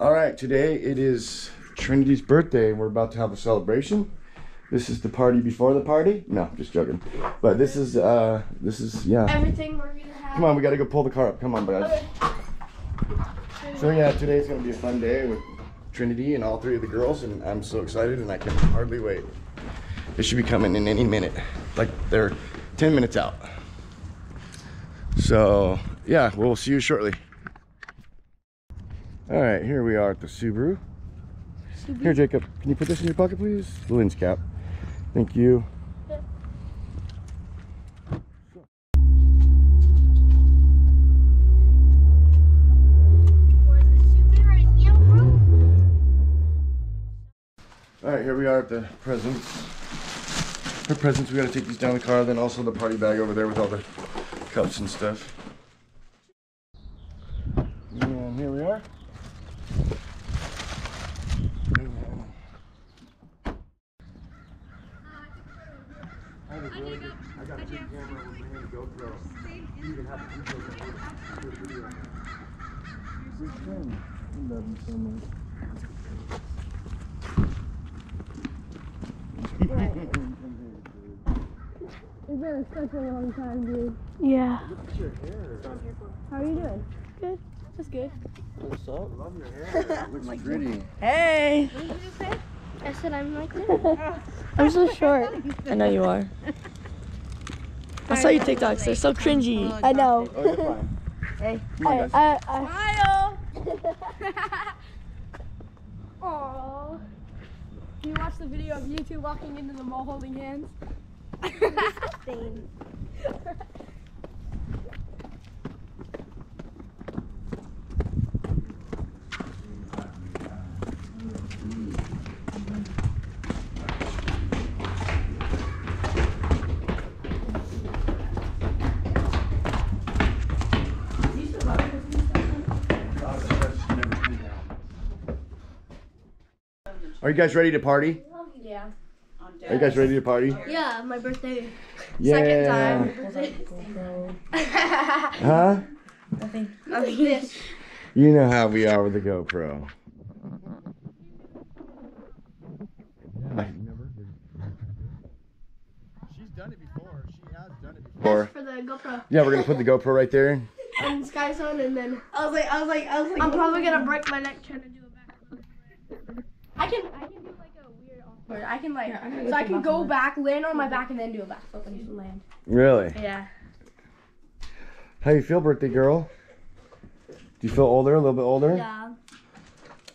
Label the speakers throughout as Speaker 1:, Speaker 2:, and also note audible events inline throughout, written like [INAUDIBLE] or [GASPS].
Speaker 1: All right, today it is Trinity's birthday, and we're about to have a celebration. This is the party before the party. No, just joking. But this is uh, this is yeah.
Speaker 2: Everything we're gonna have.
Speaker 1: Come on, we gotta go pull the car up. Come on, guys. Okay. So yeah, today's gonna be a fun day with Trinity and all three of the girls, and I'm so excited, and I can hardly wait. They should be coming in any minute. Like they're 10 minutes out. So yeah, we'll see you shortly. All right, here we are at the Subaru. Here, Jacob, can you put this in your pocket, please? The lens cap. Thank you.
Speaker 2: We're in the Subaru right now, bro.
Speaker 1: All right, here we are at the presents. For presents, we gotta take these down the car, then also the party bag over there with all the cups and stuff. And here we are.
Speaker 2: It's been such a long time, dude. Yeah.
Speaker 1: Look at your hair.
Speaker 2: How are you doing? Good. That's good.
Speaker 1: What's up? Love your hair. [LAUGHS] It looks pretty.
Speaker 3: Hey!
Speaker 2: What did you say? I said I'm like that. [LAUGHS] I'm so short.
Speaker 3: I know you are. I saw your TikToks. They're so cringy.
Speaker 2: I know.
Speaker 1: Oh, you're fine. [LAUGHS]
Speaker 3: Hey.
Speaker 1: Come on,
Speaker 2: I,
Speaker 1: guys.
Speaker 2: I, I. Aww. You watched the video of you two walking into the mall holding hands?
Speaker 1: Are you guys ready to party?
Speaker 2: Yeah.
Speaker 1: Are you guys ready to party?
Speaker 2: Yeah, my birthday.
Speaker 1: Yeah. [LAUGHS] Huh?
Speaker 2: Nothing. Nothing.
Speaker 1: You know how we are with the GoPro. She's done it before. She has done it before.
Speaker 2: For the GoPro.
Speaker 1: Yeah, we're gonna put the GoPro right there.
Speaker 2: And Sky Zone, and then
Speaker 3: I was like, I was like, I was like.
Speaker 2: I'm oh. probably gonna break my neck trying to do a back. I can, I can do like a weird awkward. I can like, so I can go back, land on my back, and then do a backflip and just land.
Speaker 1: Really?
Speaker 2: Yeah.
Speaker 1: How you feel, birthday girl? Do you feel older? A little bit older?
Speaker 2: Yeah.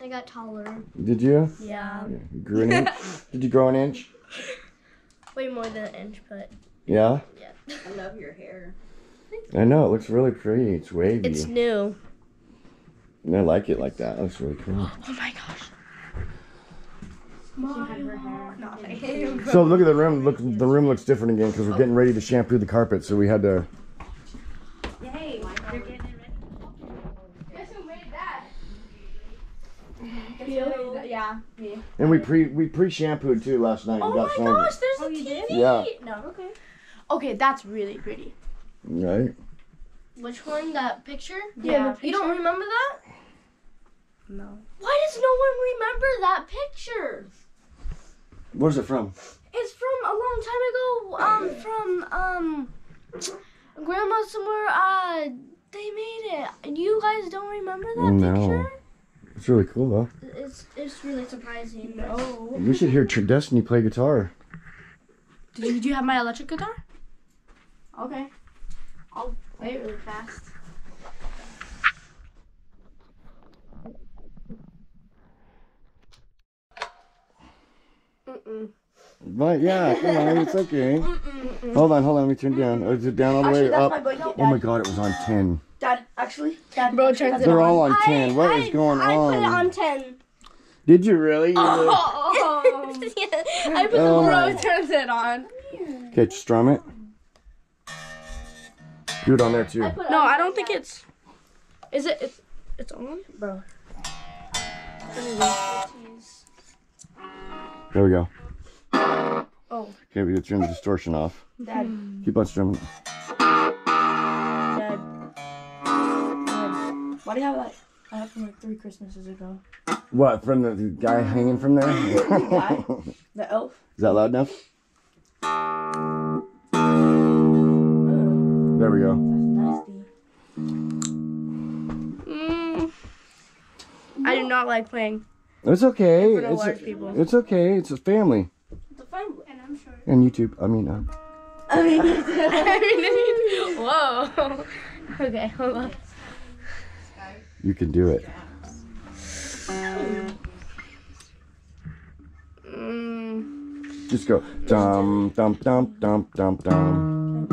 Speaker 2: I got taller.
Speaker 1: Did you?
Speaker 2: Yeah.
Speaker 1: Yeah. You grew an inch? [LAUGHS] Did you grow an inch?
Speaker 2: Way more than an inch, but
Speaker 1: Yeah.
Speaker 2: yeah.
Speaker 3: I love your hair.
Speaker 1: I know. It looks really pretty. It's wavy.
Speaker 2: It's new.
Speaker 1: And I like it like that. It looks really cool.
Speaker 2: Oh my gosh.
Speaker 1: So look at the room. Look, the room looks different again because we're getting ready to shampoo the carpet. So we had to.
Speaker 3: Yay! You're getting ready.
Speaker 2: Guess who made that?
Speaker 3: Yeah. Me.
Speaker 1: And we pre we pre shampooed too last night.
Speaker 2: Oh
Speaker 1: and got
Speaker 2: my
Speaker 1: some-
Speaker 2: gosh, there's
Speaker 3: Oh,
Speaker 2: a
Speaker 3: you
Speaker 2: TV.
Speaker 1: Yeah.
Speaker 2: No. Okay. Okay, that's really pretty.
Speaker 1: Right.
Speaker 2: Which one? That picture?
Speaker 3: Yeah.
Speaker 2: You don't remember that?
Speaker 3: No.
Speaker 2: Why does no one remember that picture?
Speaker 1: Where's it from?
Speaker 2: It's from a long time ago. Um, from um, grandma somewhere. Uh, they made it. And you guys don't remember that
Speaker 1: No.
Speaker 2: picture?
Speaker 1: It's really cool though.
Speaker 2: It's it's really surprising.
Speaker 3: No.
Speaker 1: We should hear Tr- Destiny play guitar.
Speaker 2: Did you, did you have my electric guitar? Okay. I'll play it really fast. Mm-mm.
Speaker 1: But yeah, come on, it's okay. Hold on, hold on. Let me turn down. Oh, Is it down all the
Speaker 3: Actually,
Speaker 1: way
Speaker 3: that's
Speaker 1: up?
Speaker 3: my blanket,
Speaker 1: Oh my god, it was on ten.
Speaker 3: Dad, actually, Dad.
Speaker 2: Bro, turns
Speaker 3: that's
Speaker 2: it
Speaker 1: They're all on ten. What is going
Speaker 2: I
Speaker 1: on?
Speaker 2: put it on 10.
Speaker 1: Did you really? Oh. You
Speaker 2: Oh. [LAUGHS] I put
Speaker 1: Oh
Speaker 2: the bro turns it on.
Speaker 1: really- Okay, strum it. Do it on there too.
Speaker 2: No, I don't think it's. Is it? It's, it's on?
Speaker 3: Bro.
Speaker 1: There we go.
Speaker 2: Oh.
Speaker 1: Okay, we gotta turn the distortion off.
Speaker 3: Dad.
Speaker 1: Keep on strumming.
Speaker 3: Dad. Dad. Why do you have that? I have from like three Christmases ago.
Speaker 1: What, from the, the guy hanging from there? [LAUGHS]
Speaker 3: Guy? The elf.
Speaker 1: Is that loud enough?
Speaker 3: Oh,
Speaker 1: There we go.
Speaker 3: that's nasty.
Speaker 2: Mm. I do not like playing.
Speaker 1: It's okay.
Speaker 2: For
Speaker 1: It's,
Speaker 2: large people.
Speaker 1: it's okay. It's a family.
Speaker 3: It's a family.
Speaker 2: And I'm sure.
Speaker 1: And YouTube. I mean, uh,
Speaker 3: I mean, [LAUGHS] [LAUGHS]
Speaker 2: Whoa. [LAUGHS] Okay, hold on.
Speaker 1: you can do it.
Speaker 2: Mm.
Speaker 1: Just go. Dum, dum, dum, dum, dum, dum.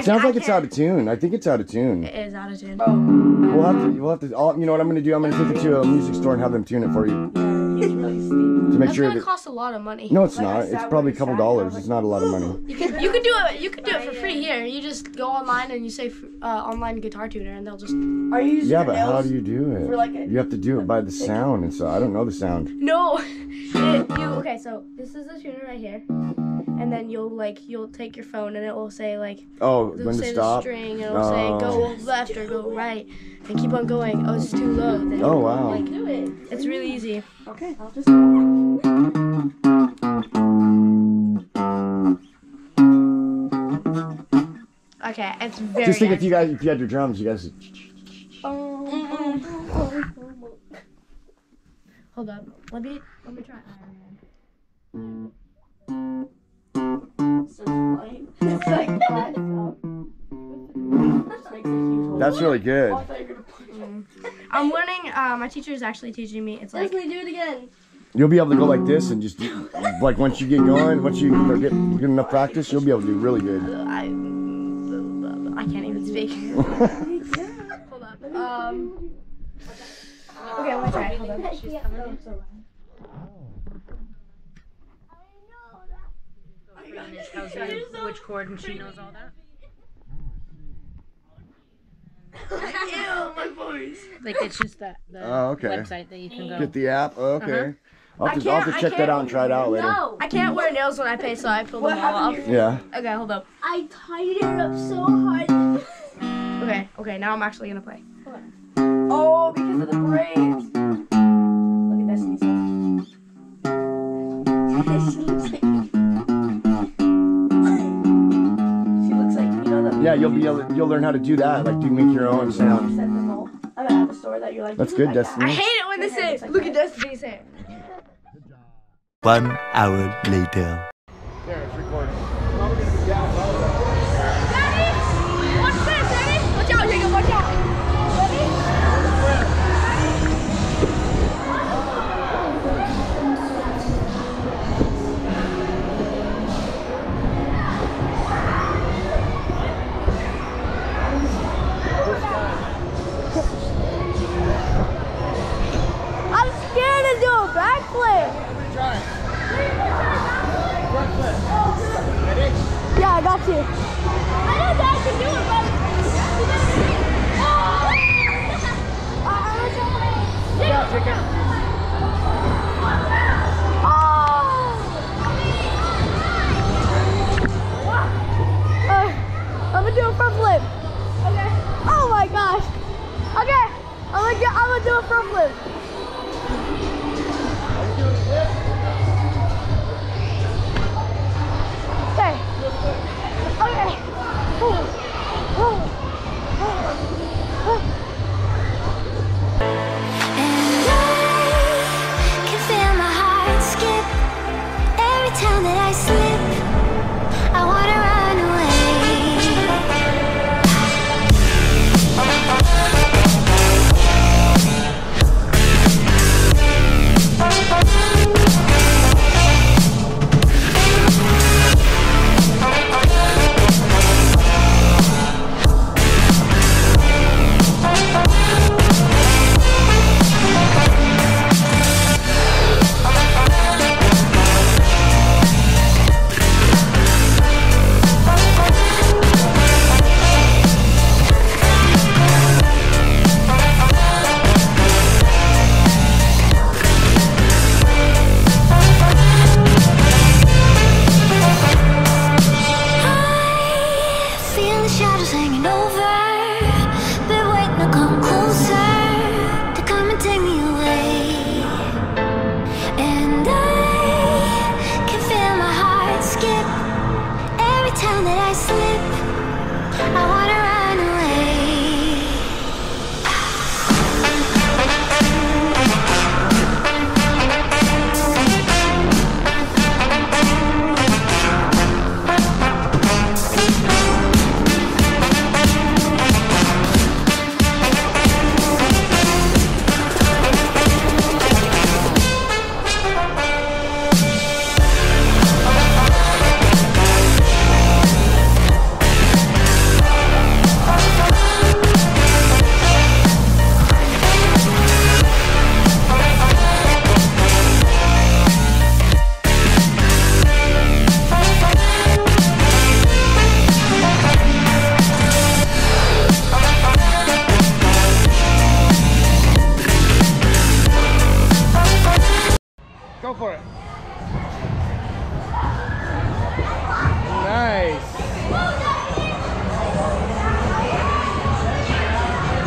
Speaker 1: It sounds
Speaker 2: I
Speaker 1: like it's out of tune. I think it's out of tune.
Speaker 2: It is out of tune.
Speaker 1: We'll have to. We'll have to. I'll, you know what I'm gonna do? I'm gonna take it to a music store and have them tune it for you
Speaker 3: he's really steamy.
Speaker 1: to make
Speaker 2: That's
Speaker 1: sure
Speaker 2: gonna
Speaker 1: that.
Speaker 2: cost a lot of money.
Speaker 1: No, it's
Speaker 3: Like
Speaker 1: not. It's probably a couple
Speaker 3: track
Speaker 1: dollars.
Speaker 3: was
Speaker 1: It's not a lot of money.
Speaker 2: You could you could do it. You could do it for free here. You just go online and you say uh, online guitar tuner, and they'll just
Speaker 3: Are you using
Speaker 1: Yeah, but how do you do it?
Speaker 3: like a,
Speaker 1: You have to do it by the sound, and so I don't know the sound.
Speaker 2: no. [LAUGHS] It, you okay? So this is the tuner right here, and then you'll like you'll take your phone and it will say like
Speaker 1: Oh,
Speaker 2: it'll
Speaker 1: when to
Speaker 2: say
Speaker 1: stop?
Speaker 2: the string and it'll say go oh. left or go right, and keep on going. Oh, it's too low. Then
Speaker 1: Oh wow.
Speaker 2: Like
Speaker 3: do it?
Speaker 2: it's really easy.
Speaker 3: Okay, I'll just.
Speaker 2: Okay, it's very.
Speaker 1: Just think if you guys, if you had your drums, you guys. Oh.
Speaker 2: Hold up. Let me let me try Iron
Speaker 3: So it's. It's like that. So. Just makes a huge hole.
Speaker 1: That's really good.
Speaker 3: I thought you were gonna put
Speaker 2: Man. I'm learning. Uh, my teacher is actually teaching me. It's like
Speaker 3: do it again.
Speaker 1: You'll be able to go like this and just do, like once you get going, once you get, get enough practice, you'll be able to do really good.
Speaker 2: I I can't even speak. [LAUGHS] Hold up. Um. Okay, let me try. Hold on. She's coming.
Speaker 4: tells you which chord and she knows all that. [LAUGHS]
Speaker 3: Ew, my voice.
Speaker 4: Like it's just the, the
Speaker 1: Oh, okay.
Speaker 4: website that you can go.
Speaker 1: Get the app. Oh, okay. Uh-huh. I'll have, to, I'll have
Speaker 2: can't-
Speaker 1: to
Speaker 2: I
Speaker 1: check that out and try it out later.
Speaker 2: No, I can't wear nails when I play, so I pulled
Speaker 3: What
Speaker 2: them all off.
Speaker 3: happened
Speaker 1: Yeah.
Speaker 2: Okay, hold up.
Speaker 5: I tied it up so hard. [LAUGHS]
Speaker 2: Okay, okay, now I'm actually gonna play.
Speaker 3: Oh, because of the braids. Look at Destiny's
Speaker 5: This
Speaker 1: Yeah, you'll be able. You'll learn how to do that. Like, do make your own sound.
Speaker 3: Set them all. I'm at the store that you're like.
Speaker 1: That's good,
Speaker 3: like
Speaker 1: Destiny.
Speaker 2: I hate it when they say, "Look at Destiny's hair."
Speaker 6: One hour later.
Speaker 2: I got you. I know that I can do it, but. Oh. [LAUGHS] Oh. I'm gonna do a front flip. Okay. Oh my gosh. Okay. I'm gonna, get, I'm gonna do a front flip.
Speaker 5: And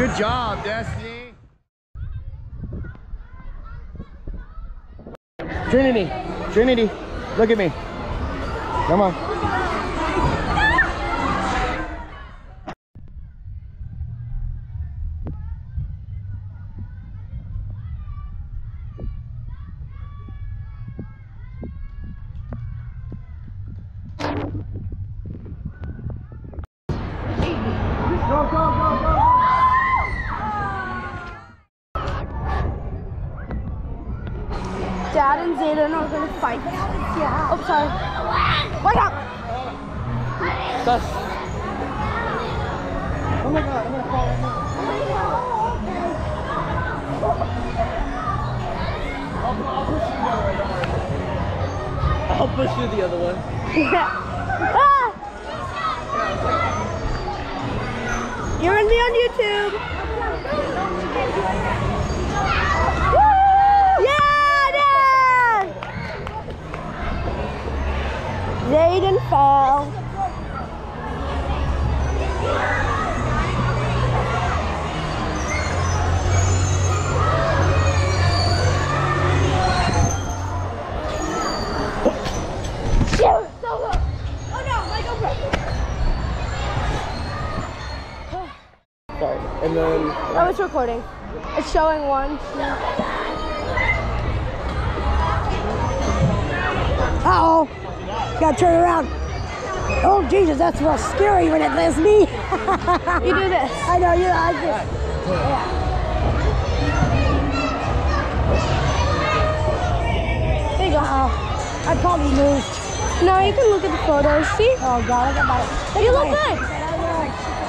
Speaker 1: Good job, Destiny. Trinity, Trinity, look at me. Come on.
Speaker 2: Ah! You're gonna be on YouTube. Yeah, Dad! Zayden fell.
Speaker 6: And then
Speaker 2: Oh, it's recording. It's showing one.
Speaker 7: Uh-oh. Gotta turn around. Oh, Jesus, that's real scary when it lands me.
Speaker 2: You do this. [LAUGHS]
Speaker 7: I know, you know, I just...
Speaker 2: There you go.
Speaker 7: Uh, I probably moved.
Speaker 2: No, you can look at the photos. See?
Speaker 7: Oh, God, I got my...
Speaker 2: You look
Speaker 7: my-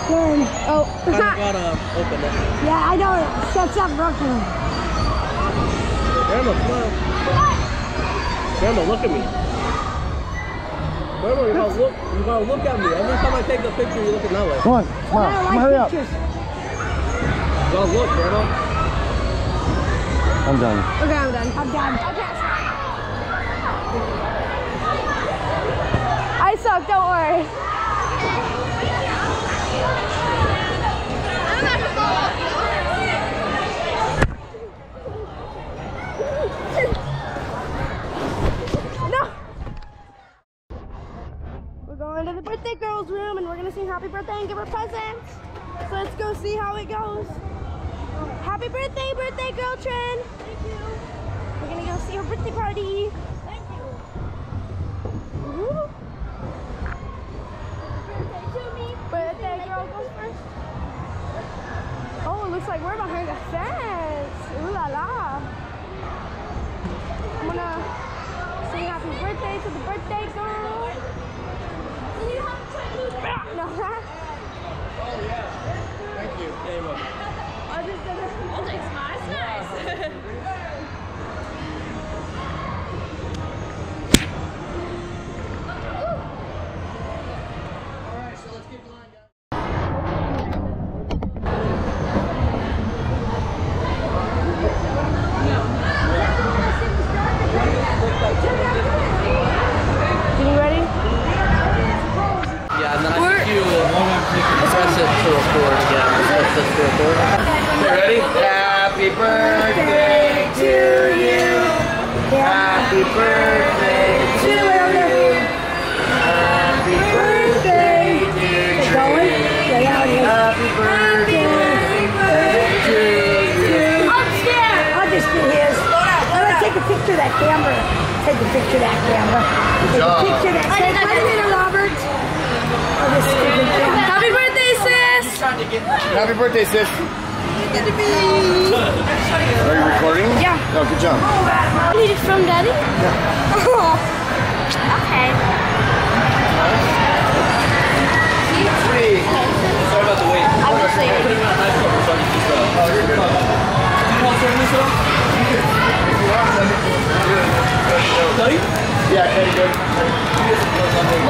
Speaker 2: good. Oh.
Speaker 6: I [LAUGHS] gotta open it.
Speaker 7: Yeah, I know. Shuts up Brooklyn.
Speaker 6: Grandma, come on. Grandma, look at me. Grandma, you gotta look. You gotta look at me. Every time I take the picture, you look at that way.
Speaker 1: Come on, come on, come
Speaker 7: like
Speaker 1: hurry up.
Speaker 6: You gotta look, Grandma.
Speaker 1: I'm done.
Speaker 2: Okay, I'm done.
Speaker 7: I'm done.
Speaker 2: I suck, don't worry. Birthday girl's room and we're gonna sing happy birthday and give her presents. So let's go see how it goes. Happy birthday, birthday girl Trin! Thank you. We're gonna go see her birthday party. Thank you. Woo. Birthday girl goes first. Oh, it looks like we're behind the fence. Ooh la la. I'm gonna sing happy birthday to the birthday girl. No,
Speaker 1: Thank you.
Speaker 2: I just gonna. Getting ready?
Speaker 6: Yeah, and Press it to record again. Press this to record. Okay, ready?
Speaker 1: Happy birthday to you. Happy birthday to you. Happy birthday, dear
Speaker 7: Going? Get out here.
Speaker 1: Happy birthday to you.
Speaker 7: I'll just get his. I'm gonna take a picture of that camera. Take a picture of that camera. Take a
Speaker 1: job.
Speaker 7: picture of that camera. Wait a minute, Robert. I'll just stick it down.
Speaker 8: Happy birthday, sis!
Speaker 1: Happy birthday, sis. Are you recording?
Speaker 8: Yeah.
Speaker 1: Oh, good job.
Speaker 8: Need it from daddy? Oh. [LAUGHS] okay.
Speaker 1: Sweet.
Speaker 6: Sorry about the wait.
Speaker 8: I'm just saying.
Speaker 1: Oh, you're good.
Speaker 6: Tell you?
Speaker 1: Yeah, okay, good.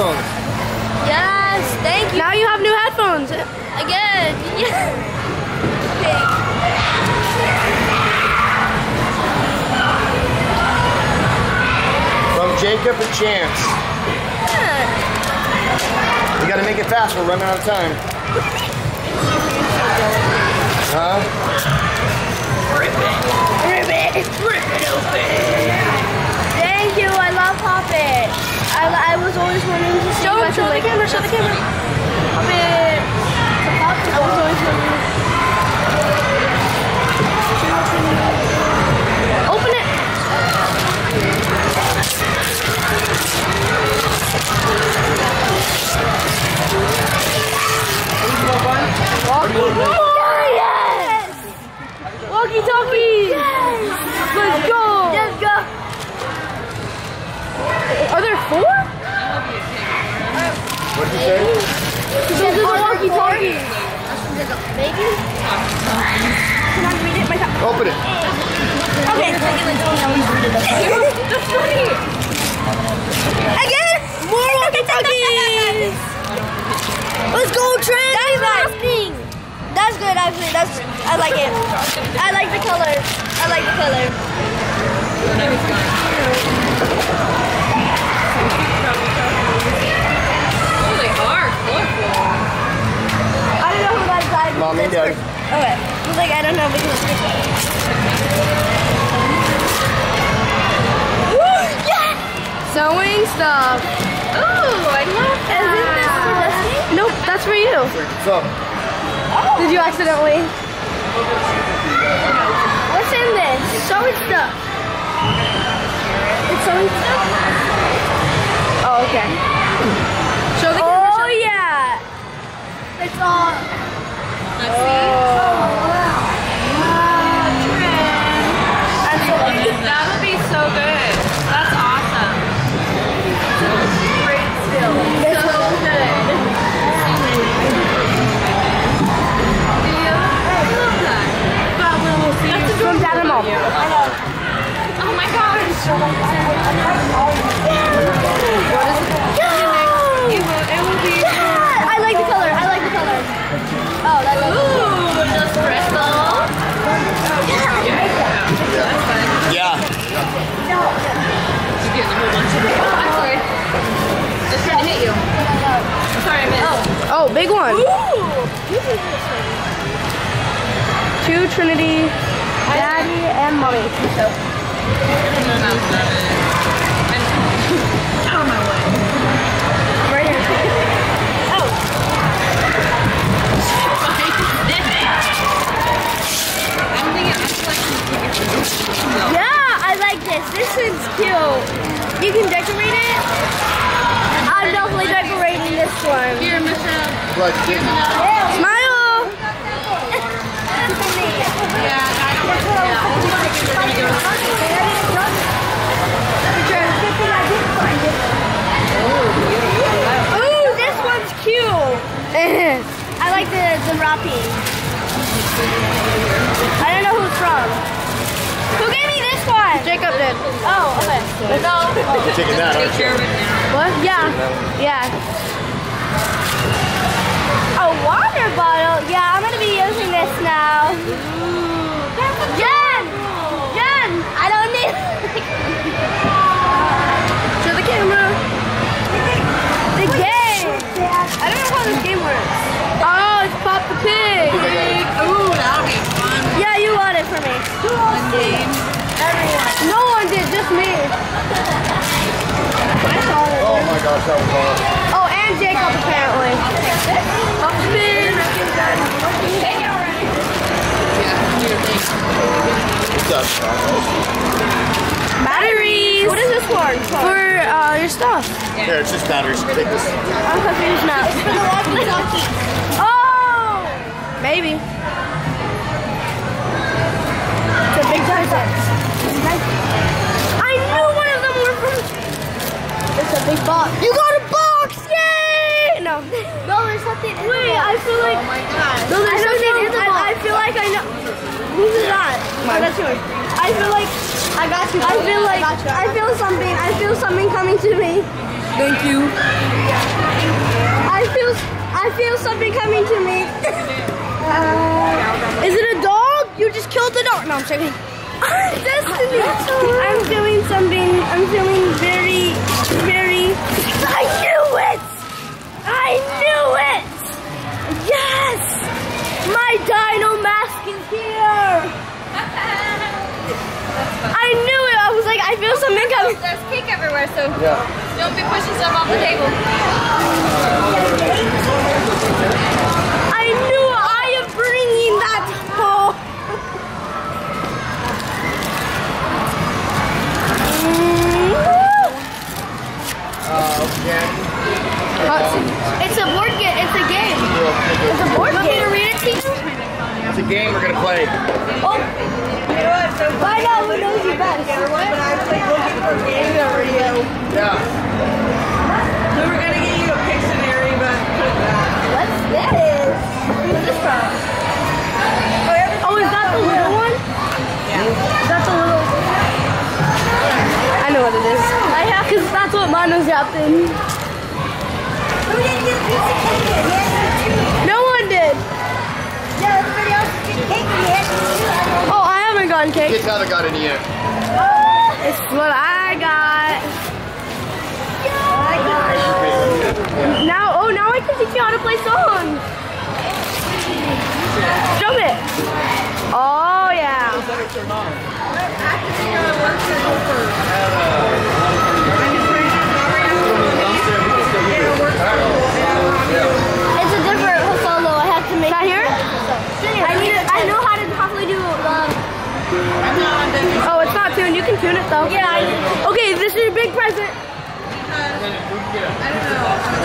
Speaker 1: Headphones.
Speaker 8: yes. Thank you. Now you have new headphones again. [LAUGHS] Yeah.
Speaker 1: From Jacob and Chance. You gotta make it fast. We're running out of time. Huh?
Speaker 8: Rip it. Rip it open. I, I was always wanting to see show, show the camera. Show the camera. Pop It. I was always wanting.
Speaker 1: Daddy.
Speaker 8: Okay. I was like, I don't know because Woo! Yeah! Sewing stuff. Ooh, I love that. Isn't this for Destiny? Nope, that's for you.
Speaker 1: What's up?
Speaker 8: Did you accidentally? What's in this? Sewing stuff. It's sewing stuff? Oh, okay. Show the camera. Oh, yeah. It's all.
Speaker 4: Let's see.
Speaker 8: I'm
Speaker 4: Oh,
Speaker 8: big one. Two Trinity, Daddy, and Mommy.
Speaker 4: Out of my way.
Speaker 8: Right here. Oh.
Speaker 4: I'm thinking, I feel like she's
Speaker 8: Yeah, I like this. This is cute. You can decorate it. I'm definitely decorating this one.
Speaker 4: Here, Michelle.
Speaker 1: Like,
Speaker 8: Smile.
Speaker 4: Yeah, I
Speaker 8: Ooh, this one's cute. [LAUGHS] I like the, the wrapping. I don't know who it's from. Who gave me this one? Jacob did. Oh, okay. No. Oh.
Speaker 1: You're taking that, aren't you?
Speaker 4: care of it now.
Speaker 8: What? Yeah. Yeah.
Speaker 2: A water bottle. Yeah, I'm gonna be using this now. Jen! Jen! I don't need [LAUGHS] Show the camera. The game. I don't know how this game works. Oh, it's Pop the Pig.
Speaker 4: Ooh, that'll be fun.
Speaker 2: Yeah, you won it for me.
Speaker 4: Fun game.
Speaker 2: No one did, just me. I saw it.
Speaker 1: Oh my gosh, that was hard.
Speaker 2: Oh, and Jacob apparently. Pop the Pig.
Speaker 1: What's up,
Speaker 2: Batteries. What is this for? For uh, your stuff.
Speaker 1: Here, it's just batteries. Take this.
Speaker 2: I'm confused now. It's for the walkie-talkie. Oh! Maybe. It's a big present. I knew one of them were from... It's a big box. You got a box! Yay! No. There's something in Wait, I feel like...
Speaker 4: Oh my god.
Speaker 2: No, there's something in the. I, I feel like I know... Whose is that? Oh, that's yours. I feel like... I got you. I feel like... I feel something. I feel something coming to me.
Speaker 4: Thank you.
Speaker 2: I feel I feel something coming to me. Uh, [LAUGHS] is it a dog? You just killed the dog. No, I'm joking. Destiny. I'm feeling something. I'm feeling very, very. I knew it. I knew it. Yes. My dino mask is here. I knew it. I was like, I feel something coming.
Speaker 4: There's cake everywhere, so
Speaker 1: Yeah.
Speaker 4: don't be pushing stuff off the table.
Speaker 2: I knew I am bringing that home.
Speaker 1: Uh, okay.
Speaker 2: It's It's a board game. Want to read it to you?
Speaker 1: It's a game we're gonna play.
Speaker 2: Oh. Find out who knows you best.
Speaker 1: Yeah.
Speaker 4: We were gonna get you a Pictionary, but
Speaker 2: What's this? Who's this from? Oh, oh is that the little one? Yeah. Is that the little? I know what it is. I have, cause that's what mine was wrapped in. No cake.
Speaker 1: Got any yet.
Speaker 2: It's what I got. Now, oh, now I can teach you how to play songs. Jump it. Oh, yeah. Tune it though. Yeah. I, okay, this is your big present. Again.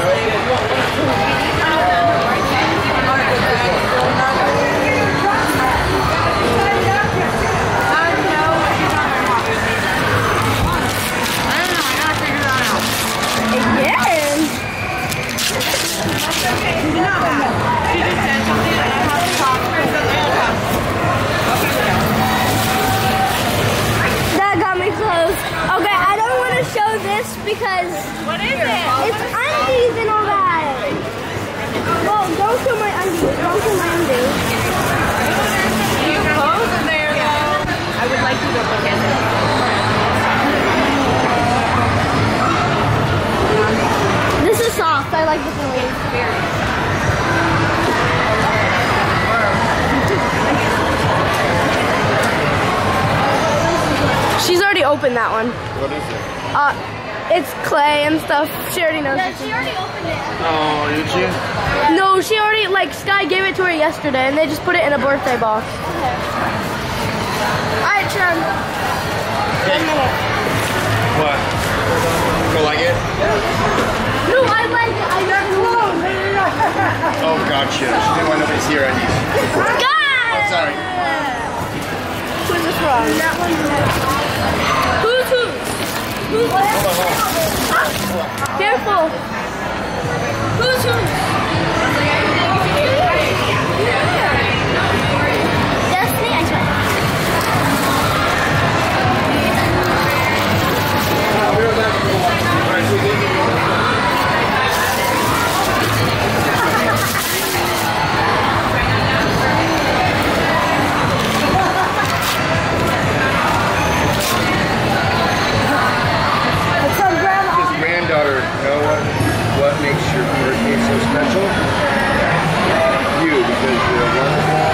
Speaker 2: Opened that one.
Speaker 1: What is it?
Speaker 2: Uh, it's clay and stuff. She already knows.
Speaker 4: she already opened it.
Speaker 1: Oh, did you?
Speaker 2: No, she already like Sky gave it to her yesterday, and they just put it in a birthday box. Alright, Sean. One minute.
Speaker 1: What? Go like it?
Speaker 2: No, I like it. I got clothes. [LAUGHS]
Speaker 1: Oh, gotcha. She didn't want nobody to see her undies.
Speaker 2: Guys!
Speaker 1: Sorry.
Speaker 2: Who's this from? That one's next. Who's who? Who's
Speaker 1: Hold on, hold on.
Speaker 2: Ah, Careful. Who's who?
Speaker 4: special
Speaker 8: you because
Speaker 1: you're
Speaker 8: wonderful.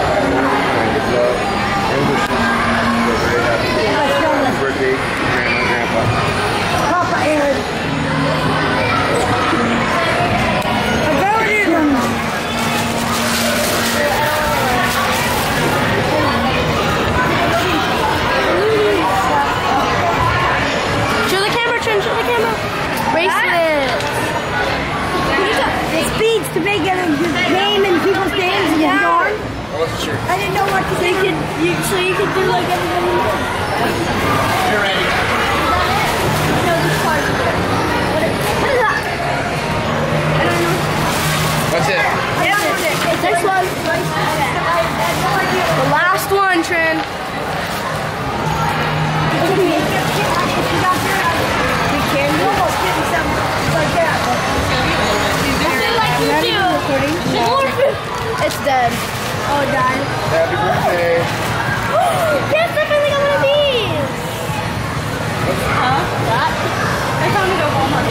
Speaker 8: [LAUGHS] It's dead. Oh, it died.
Speaker 1: Happy birthday. [GASPS]
Speaker 8: Yes, I feel like I'm one of these. Huh? That? I found it over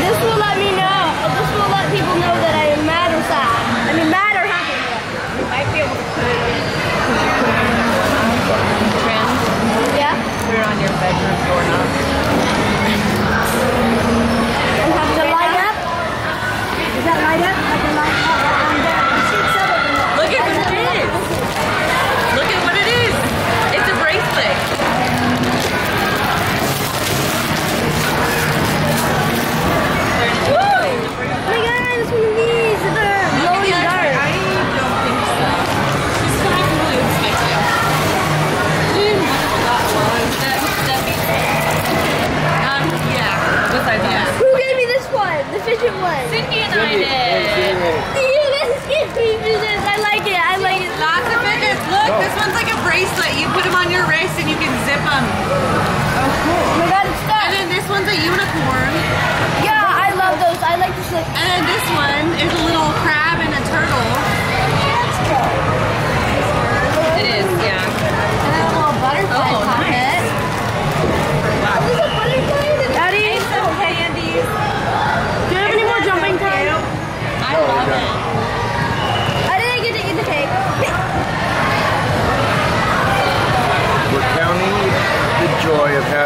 Speaker 8: This will let me know. This will let people know that I am mad or sad. I mean, mad or happy.
Speaker 9: You might be able to put it Trend.
Speaker 8: Yeah?
Speaker 9: Put it on your bedroom doorknob.
Speaker 8: And have the light up.
Speaker 4: Is that light up? I can light up.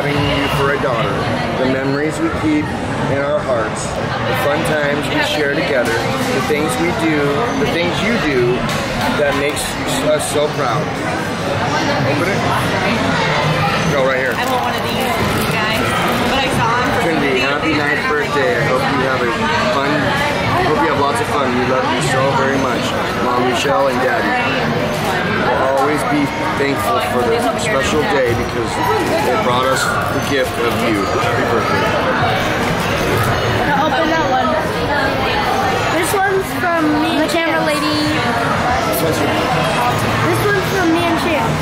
Speaker 1: Having you for a daughter, the memories we keep in our hearts, the fun times we share together, the things we do, the things you do that makes us so proud. Open it. Go right here.
Speaker 9: I want one of these, guys. But I saw for
Speaker 1: Trinity, happy ninth birthday. I hope you have a fun, I hope you have lots of fun. We love you so very much. Mom, Michelle, and Daddy. We'll always be thankful for the special day because it brought us the gift of you. Happy birthday.
Speaker 8: Now open that one. This one's from me. The camera lady.
Speaker 1: This one's
Speaker 8: This one's from me and Chance.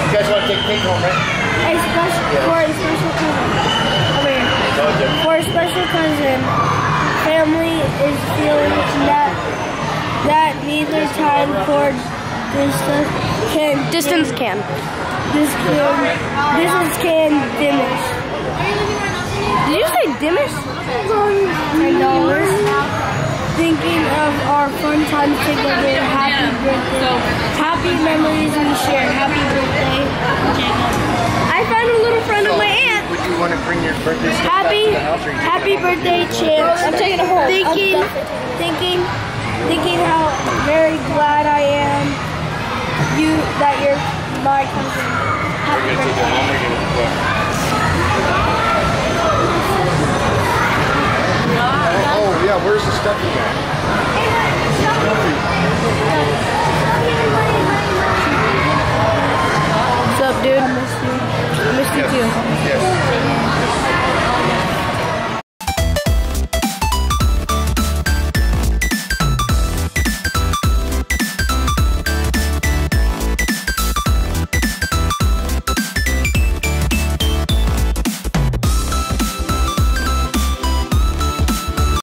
Speaker 1: You guys want to take cake home, right?
Speaker 8: A special for a special cousin. Oh, Over here. For a special cousin, family is feeling that that neither time for distance can distance can this can distance can diminish. Did you say diminish? Ten dollars. Thinking of our fun times together. Happy birthday. Happy memories we share. Happy birthday, Jacob. I found a little friend of my aunt.
Speaker 1: Would you want to bring your birthday
Speaker 8: Happy,
Speaker 1: to the house or you take it
Speaker 8: happy birthday, Chance. I'm taking it home. Thinking, thinking, thinking how very glad I am you that you're my cousin. Happy
Speaker 1: gonna take it
Speaker 8: birthday.
Speaker 1: home. We're gonna cook. Oh yeah, where's the stuff you got?
Speaker 8: What's up, dude? I missed you. I missed you too.
Speaker 1: Yes.